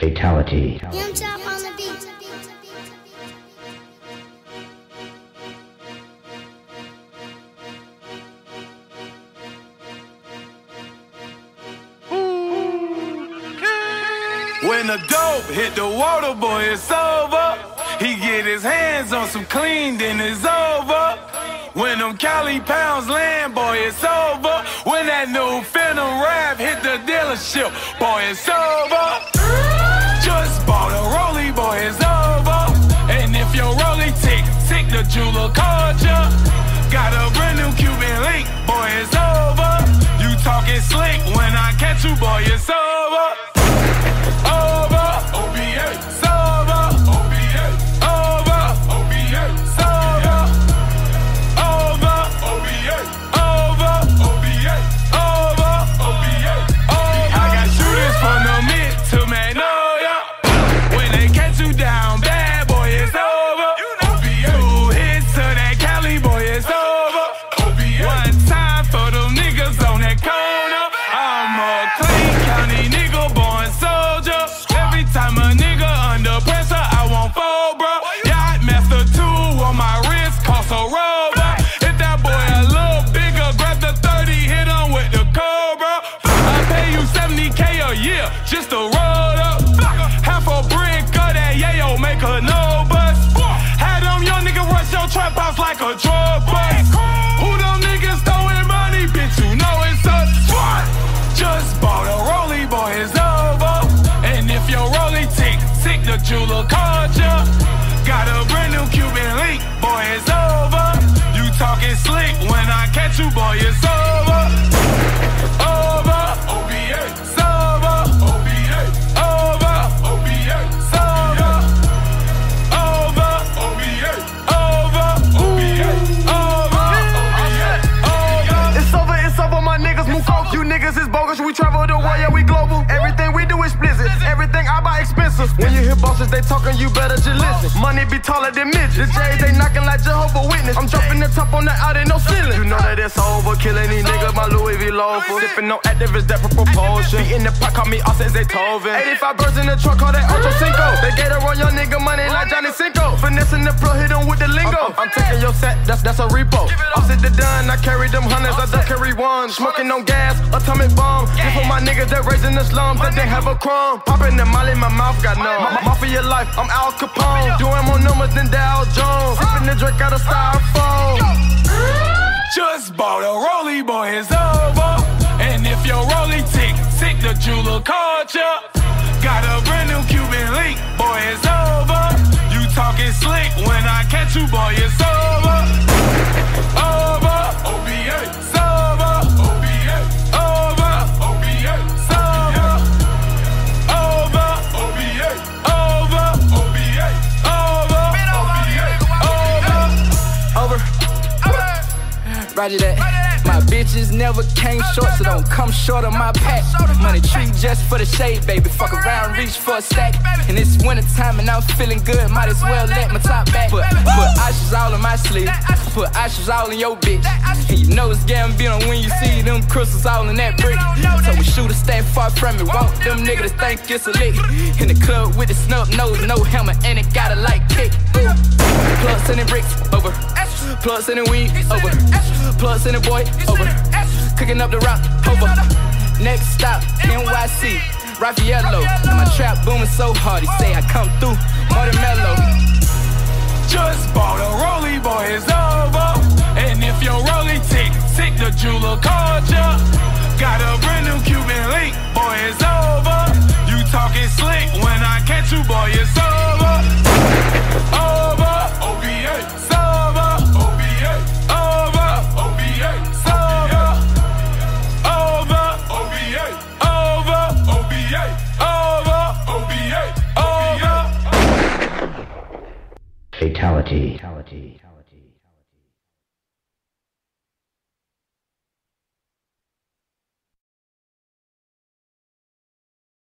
Fatality. When the dope hit the water, boy, it's over. He get his hands on some clean, then it's over. When them Cali pounds land, boy, it's over. When that new Phantom rap hit the dealership, boy, it's over. Jeweler called. Got a brand new Cuban link, boy, it's over. You talking slick when I catch you, boy, it's. Over. 20K a year just to roll up. Half a brick of that yayo make her no bus. Had them young nigga rush your trap house like a drug bust. Who them niggas throwing money, bitch? You know it's a swat. Just bought a rollie, boy, it's over. And if your rollie tick, tick the jeweler called ya. Got a brand new Cuban link, boy, it's over. You talking slick when I catch you, boy, it's over. Niggas we travel the world, yeah, we global. Everything we do is blizzard, everything I buy expensive. When you hear bosses, they talking, you better just listen. Money be taller than midgets. The J's, they knocking like Jehovah Witness. I'm dropping top on the out, ain't no ceiling. You know that it's over, killing these niggas, my Louis V. loafer. Oh, Sipping no Actavis, that for propulsion. Be in the pot, call me Austin Zaytoven. 85 birds in the truck, call that Ocho Cinco. They gave her on young nigga money like Johnny Cinco. Finessing the pro, hit 'em with the lingo. I'm, I'm taking your set, that's that's a repo. Opposite the done, I carry them hundreds, I don't carry one. Smoking on gas, atomic bomb. This for my niggas that raising the slums, that they have a crumb. Popping the molly, my mouth got numb. My, my for your life, I'm Al Capone. Doing more numbers than Dow Jones. Sipping the drink out of styrofoam. Just bought a Rollie, boy, it's over. And if your Rollie tick, tick the jeweler called ya. Got a brand new Cuban link, boy, it's over. You talking slick when I catch you, boy, it's. Over. Roger that. My bitches never came short, so don't come short of my pack. Money tree just for the shade, baby. Fuck around, reach for a stack. And it's winter time and I'm feeling good. Might as well let my top back. Put, put ashes all in my sleeve. Put ashes all in your bitch. And you know it's Gambino when you see them crystals all in that brick. So we shoot stay far from it. Want them niggas to think it's a lick. In the club with the snub nose, no helmet, and it got a light kick. Plus sending bricks over. Plus sending weed over. Plus sending boy over. Cooking up the rock over. Next stop, NYC. Raffaello. My trap booming so hard, he say I come through more than mellow. Just bought a Rollie, boy, it's over. And if your Rollie Over.